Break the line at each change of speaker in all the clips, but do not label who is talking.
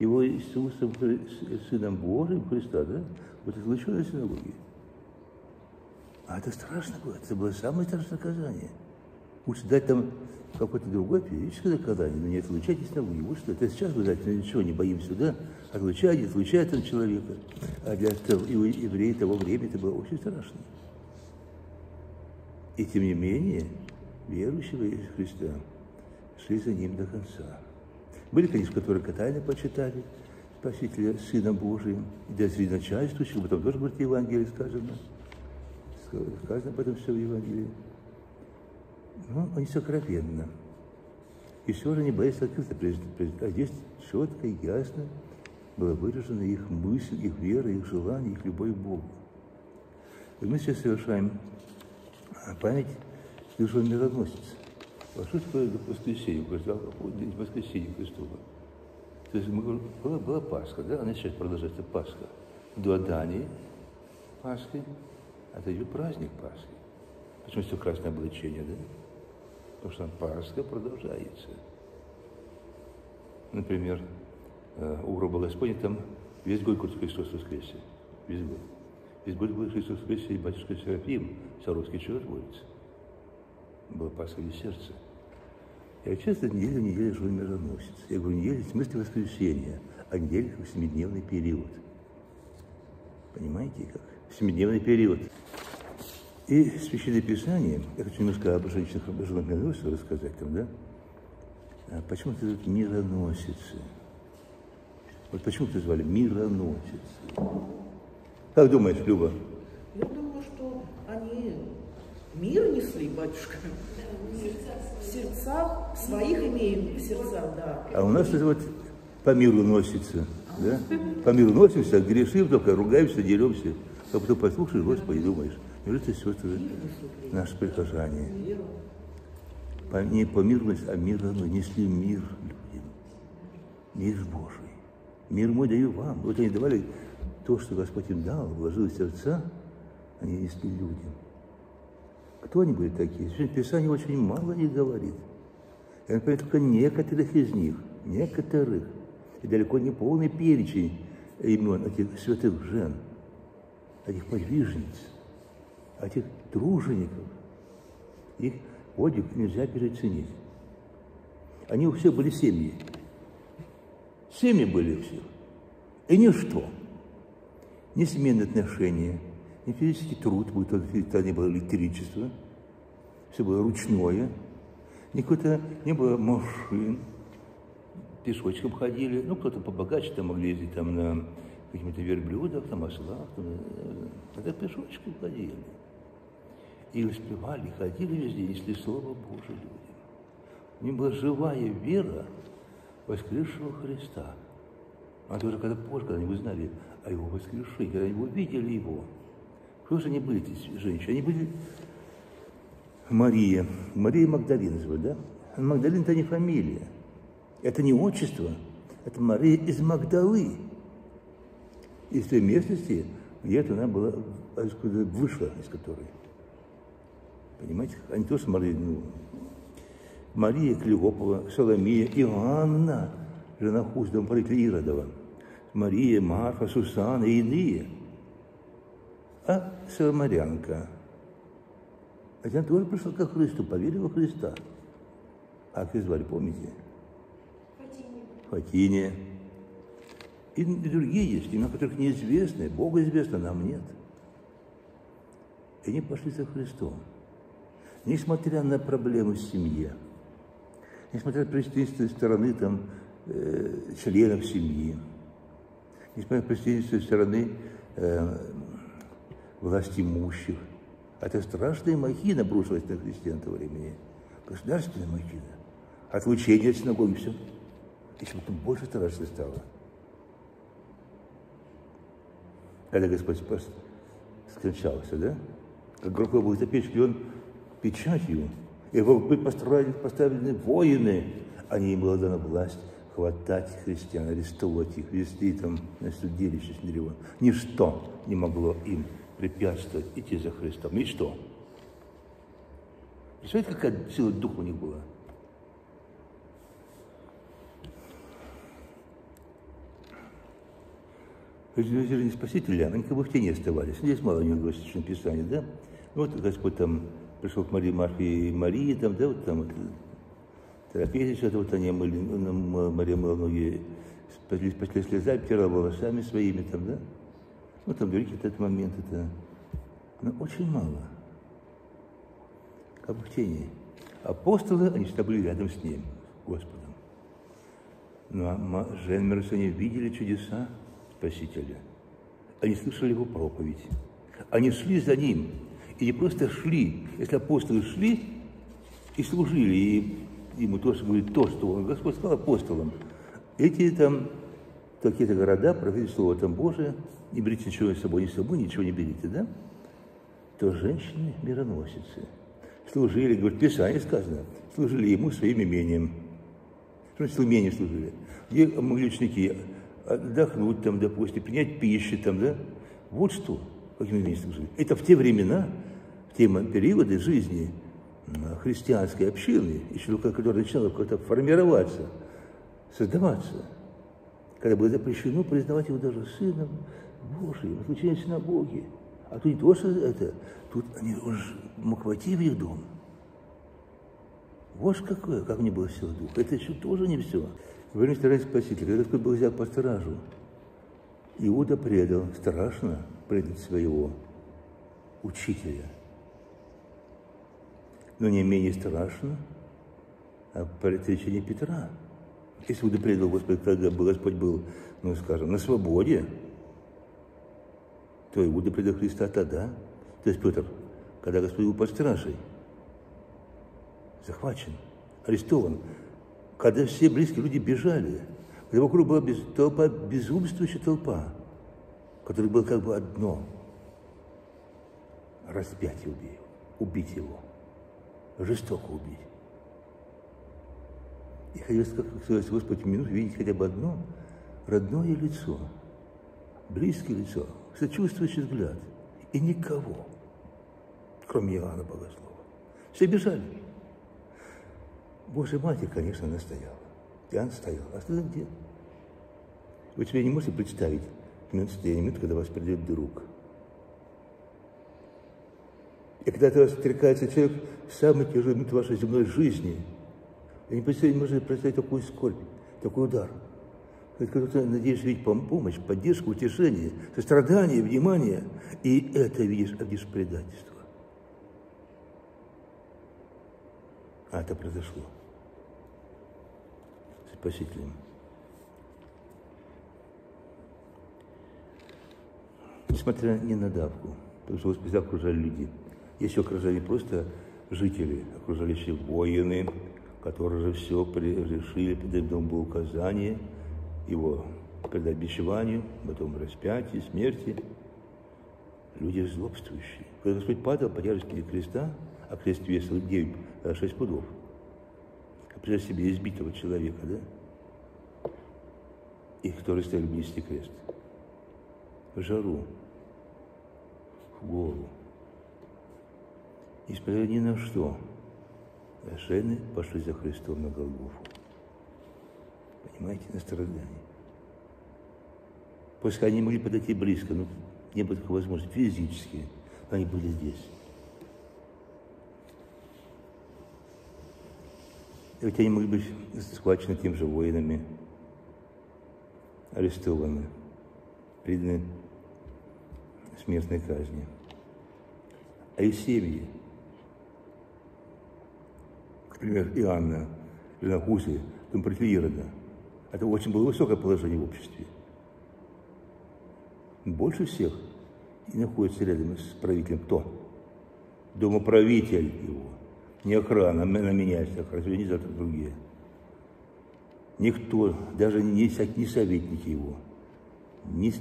его Иисусом, Сыном Божиим Христа, да, вот это лучшее синагоги. А это страшно было, это было самое страшное наказание. Лучше дать там какое-то другое физическое наказание, но не отлучать из ноги. Вот что это сейчас, вы знаете, ничего не боимся, да? Отлучать, отлучать от человека. А для евреев того времени это было очень страшно. И тем не менее, верующие в Христа шли за ним до конца. Были, конечно, которые катально почитали Спасителя Сына Божиим, и даже начальствующих, об этом тоже говорит Евангелие сказано. Сказано об этом все в Евангелии. Но они сокровенно. И все же они боятся открыто А здесь четко и ясно была выражена их мысль, их вера, их желание, их любовь к Богу. И мы сейчас совершаем память Святого Мироносица. А что такое воскресенье? Воскресенье Христова. То есть мы, была, была Пасха, да? Она сейчас продолжается Пасха. До Дании Пасхи, а это ее праздник Пасхи. Почему все красное облачение, да? Потому что Пасха продолжается. Например, э, у гроба Господня там весь год Христос воскресе. Весь год. Весь год будет Христос воскресе, и батюшка Серафим, Саровский чудотворец. Была Пасха и сердце. Я часто неделю неделю живу мироносец. Я говорю, неделя в смысле воскресенья, а неделя как семидневный период. Понимаете, как? Семидневный период. И Священное Писание, я хочу немножко об женщинах, об женах мироносцев рассказать там, да? А почему ты тут мироносицы? Вот почему ты звали мироносицы? Как думаешь, Люба?
Я думаю, что они мир несли, батюшка. В сердцах, своих имеем в сердцах, да.
А у нас это вот по миру носится, да? По миру носимся, грешим, только ругаемся, деремся. А потом послушаешь, Господи, думаешь, неужели это сестры наши прихожане? По, не по миру, а мир несли мир людям. Мир Божий. Мир мой даю вам. Вот они давали то, что Господь им дал, вложил в сердца, они несли людям. Кто они были такие? Писание очень мало их говорит. Я например, только некоторых из них, некоторых, и далеко не полный перечень имен этих святых жен, этих подвижниц, этих тружеников. Их подвиг нельзя переоценить. Они у всех были семьи. Семьи были у всех. И ничто. Ни семейные отношения, ни физический труд, будет тогда не было электричества, все было ручное, никакой-то не было машин, пешочком ходили, ну, кто-то побогаче там могли ездить там на каких-то верблюдах, там ослах, там, тогда пешочком ходили. И успевали, ходили везде, несли Слово Божие людям. У них была живая вера воскресшего Христа. А тоже когда позже, когда они узнали о его воскрешении, когда они увидели его, кто же они были, эти женщины? Они были Мария. Мария Магдалина звали, да? Магдалина – это не фамилия. Это не отчество. Это Мария из Магдалы. Из той местности, где она была, откуда вышла, из которой. Понимаете? Они тоже Мария, ну, Мария Клеопова, Соломия, Иоанна, жена Хуздова, правителя Иродова, Мария, Марфа, Сусана и иные – а самарянка. Хотя она тоже пришла ко Христу, поверила во Христа. А как звали, помните?
Фатине.
Фатине. И другие есть, имена которых неизвестны, Богу известно, нам нет. И они пошли за Христом. Несмотря на проблемы в семье, несмотря на представительство стороны там, э, членов семьи, несмотря на представительство стороны э, власть имущих. Это страшная махина бросилась на христиан того времени. Государственная махина. Отлучение от синагоги, все. Еще потом больше страшно стало. Когда Господь спас, скончался, да? Как грохот был запечатлен печатью. Его были поставлены, поставлены воины, а не им была дана власть хватать христиан, арестовать их, вести там на судилище с. Ничто не могло им препятствовать идти за Христом. И что? Представляете, какая сила духа у них была? не спасителя, они как бы в тени оставались. Здесь мало у него говорит в Писании, да? Ну, вот Господь там пришел к Марии, Марфе и Марии, там, да, вот там вот, трапезе что-то вот они мыли, ну, Мария мыла ноги, спасли, спасли слезами, обтирала волосами своими там, да? Ну, там великий этот момент, это, но очень мало. Как бы в тени. Апостолы, они всегда были рядом с ним, Господом. Ну, а Женмер, они видели чудеса Спасителя. Они слышали его проповедь. Они шли за ним. И не просто шли. Если апостолы шли и служили, и ему тоже говорит то, что Господь сказал апостолам, эти там какие-то города, проходите слово там Божие, не берите ничего с собой, ни с собой, ничего не берите, да? То женщины мироносицы служили, говорит, Писание сказано, служили ему своим имением. Что значит имение служили? Где могли ученики отдохнуть там, допустим, принять пищу там, да? Вот что, каким имением служили. Это в те времена, в те периоды жизни христианской общины, еще которая начинала как-то формироваться, создаваться, когда было запрещено признавать его даже сыном Божиим, в синагоги. А тут не то, что это, тут они, он же мог войти в их дом. Вот какое, как мне было сила духа. Это еще тоже не все. Во время старания Спасителя, когда Господь был взят по стражу, Иуда предал, страшно предать своего учителя. Но не менее страшно а отречение Петра. Если Иуда предал Господь, когда Господь был, ну скажем, на свободе, то Иуда предал Христа тогда. То есть Петр, когда Господь был под стражей, захвачен, арестован, когда все близкие люди бежали, когда вокруг была без, толпа, безумствующая толпа, которая была как бы одно – распять его, убить его, жестоко убить. И хотелось, как сказать, Господь, минуту видеть хотя бы одно родное лицо, близкое лицо, сочувствующий взгляд. И никого, кроме Иоанна Богослова. Все бежали. Божья Матерь, конечно, настояла. Иоанн стоял. А что где? Вы себе не можете представить минут состояние минут, когда вас придет друг. И когда ты вас встречается человек в самый тяжелый минут вашей земной жизни, вы не, представить, не можете представить такую скорбь, такой удар. Когда ты надеешься видеть помощь, поддержку, утешение, сострадание, внимание, и это видишь, а видишь предательство. А это произошло. Спасителем. Несмотря ни на давку, потому что Господи окружали люди. Если окружали не просто жители, окружали еще воины, которые же все решили, ним было указание его предобещеванию, потом распятии, смерти. Люди злобствующие. Когда Господь падал по тяжести креста, а крест весил 9, 6 пудов, представь себе избитого человека, да? И которые стали нести крест. В жару, в гору. Несмотря ни на что, Шены пошли за Христом на Голгофу. Понимаете, на страдание. Пускай они могли подойти близко, но не было такой возможности физически, они были здесь. И ведь они могли быть схвачены тем же воинами, арестованы, преданы смертной казни. А и семьи, например, Иоанна, жена Хузи, Домпратия Ирода, это очень было высокое положение в обществе. Больше всех и находится рядом с правителем кто? Домоправитель его – не охрана, на меня охрана, не завтра другие. Никто, даже не, не советники его, не,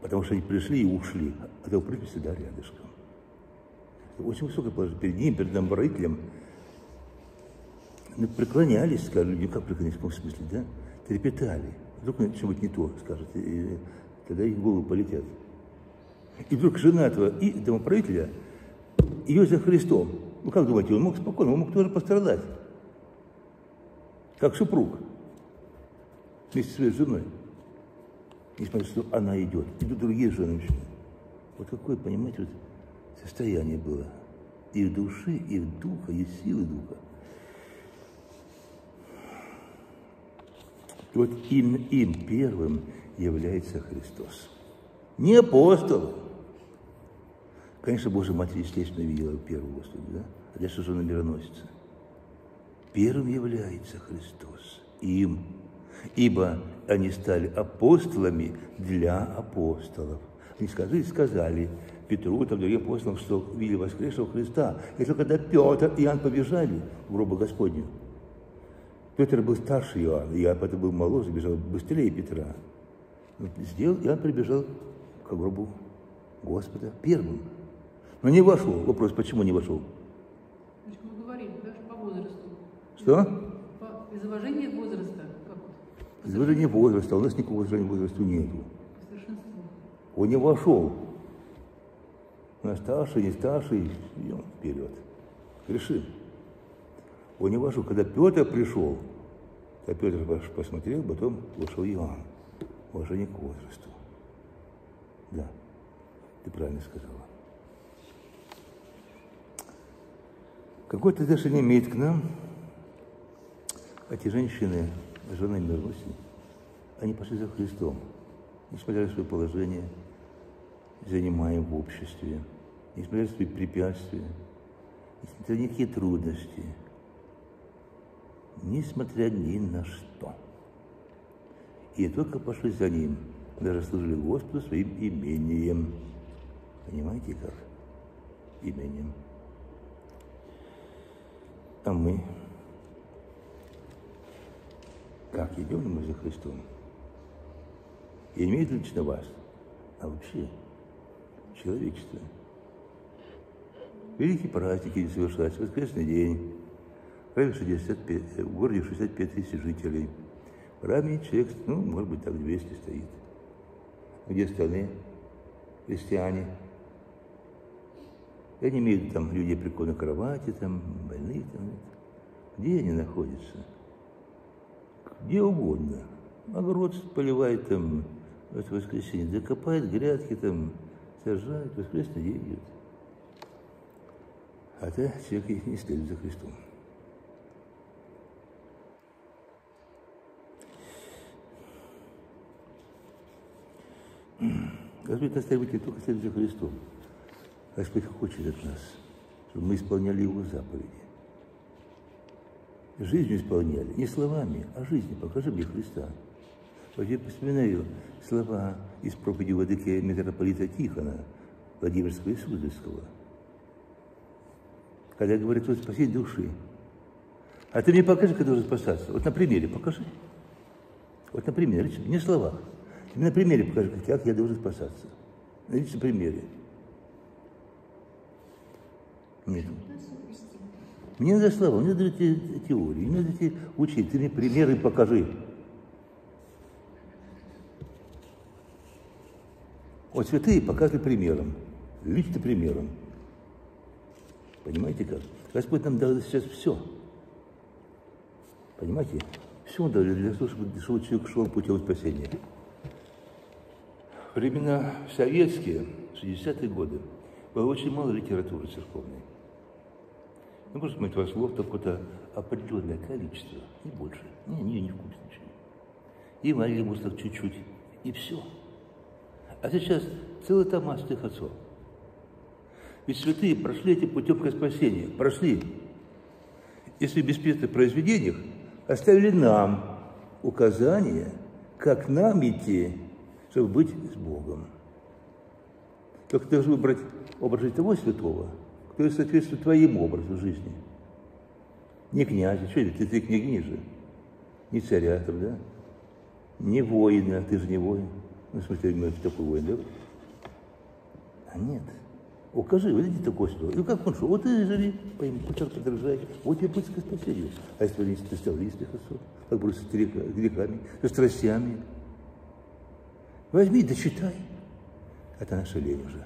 потому что они пришли и ушли, а то прыгли сюда рядышком. Это очень высокое положение. Перед ним, перед ну, преклонялись, скажем, как преклонялись, в смысле, да? Трепетали. Вдруг что-нибудь не то скажет, и тогда их голову полетят. И вдруг жена этого и домоправителя, ее за Христом, ну как думаете, он мог спокойно, он мог тоже пострадать. Как супруг. Вместе с своей женой. Несмотря на то, что она идет. Идут другие женщины. Вот какое, понимаете, вот состояние было. И в души, и в духа, и силы духа. Вот именно им первым является Христос. Не апостол. Конечно, Божья Матерь, естественно, видела первого Господа, да? А дальше же она мироносица. Первым является Христос. Им. Ибо они стали апостолами для апостолов. Они сказали, сказали Петру, там, другим апостолам, что видели воскресшего Христа. И только когда Петр и Иоанн побежали в гробу Господню, Петр был старше Иоанна, Иоанн поэтому был моложе, бежал быстрее Петра. Сделал, Иоанн прибежал к гробу Господа первым. Но не вошел. Вопрос, почему не вошел?
Значит, мы говорим, даже по возрасту.
Что?
По, из уважения возраста. Как?
Изложение возраста. У нас никакого изложения возраста нету. Он не вошел. На старший, не старший, идем вперед. Решим. Он не вошел. Когда Петр пришел, то Петр посмотрел, потом вошел Иоанн. Уважение к возрасту. Да, ты правильно сказала. Какое-то отношение имеет к нам эти женщины, жены мирности, они пошли за Христом, несмотря на свое положение, занимаем в обществе, несмотря на свои препятствия, несмотря на никакие трудности, несмотря ни на что. И только пошли за Ним, даже служили Господу своим имением. Понимаете как? Именем. А мы? Как идем мы за Христом? И не имеет лично вас, а вообще человечество. Великие праздники совершаются, воскресный день. В, храме 65, в городе 65 тысяч жителей. В храме человек, ну, может быть, так 200 стоит. Где остальные христиане? Я не имею в виду там людей прикол на кровати, там, больных, там, где они находятся? Где угодно. Огород поливает там в это воскресенье, закопает грядки там, сажает, воскресный день идет. А то человек не следует за Христом. Господь оставит не только за Христом. Господь хочет от нас, чтобы мы исполняли Его заповеди. Жизнью исполняли, не словами, а жизнью. Покажи мне Христа. Вот я вспоминаю слова из проповеди Владыки митрополита Тихона, Владимирского и Суздальского, когда говорит, вот спаси души. А ты мне покажи, как должен спасаться. Вот на примере покажи. Вот на примере, не в словах. На примере покажи, как я должен спасаться. На личном примере. Нет. Мне надо слова, мне надо эти теории, мне надо эти учить. Ты мне примеры покажи. Вот святые показывали примером, лично примером. Понимаете как? Господь нам дал сейчас все. Понимаете? Все он дал для того, чтобы человек шел путем спасения. Времена советские, 60-е годы, было очень мало литературы церковной. Ну, может быть, вас слов какое-то определенное количество, не больше. Не, не, не вкусничали. И Мария так чуть-чуть, и все. А сейчас целый тома святых отцов. Ведь святые прошли эти путем к прошли. Если в произведениях оставили нам указания, как нам идти, чтобы быть с Богом. Только ты должен выбрать образ жизни того святого, который соответствует твоему образу жизни. Не князя, что это, ты, ты княгиня же, не царя там, да? Не воина, ты же не воин. Ну, в смысле, мы такой воин, да? А нет. Укажи, вот иди такой что. Ну как он что? Вот и живи, пойми, путем подражай. Вот тебе путь к спасению. А если не стал листья как бы с грехами, со страстями. Возьми, дочитай. Это наша лень уже.